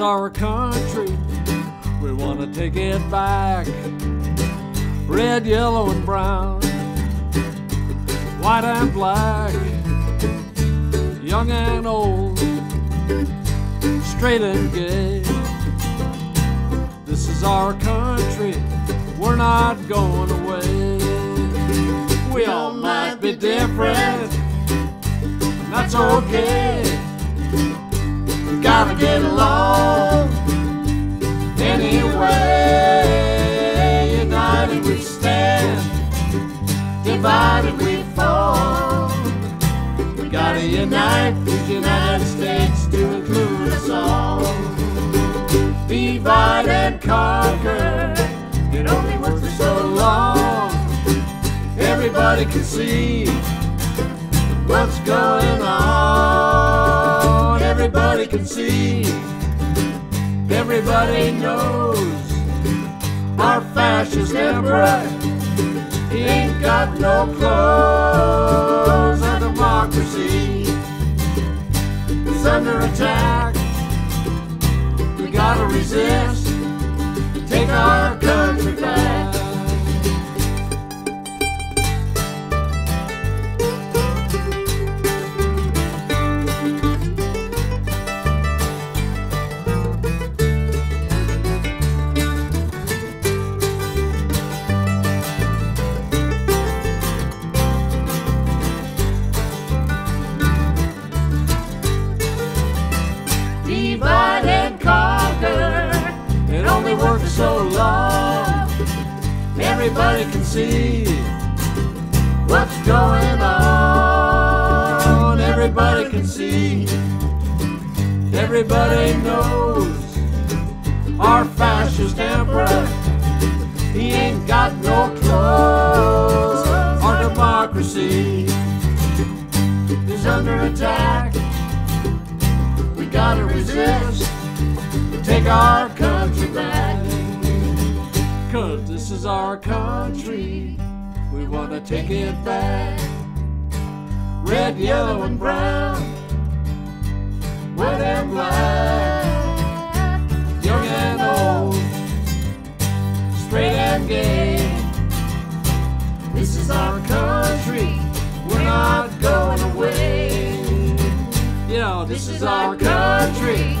our country. We want to take it back. Red, yellow, and brown. White and black. Young and old. Straight and gay. This is our country. We're not going away. We all might be different. and That's okay. We gotta get along divided we fall. We gotta unite the United States to include us all. Divide and conquer. It only works for so long. Everybody can see what's going on. Everybody can see. Everybody knows our fascist emperor. Ain't got no clothes. Our democracy is under attack. We gotta resist. Everybody can see what's going on. Everybody can see. Everybody knows our fascist emperor. He ain't got no clothes. Our democracy is under attack. We gotta resist, take our country back. Cause this is our country, we wanna take it back. Red, yellow, and brown, white and black, young and old, straight and gay. This is our country, we're not going away. You know, this is our country.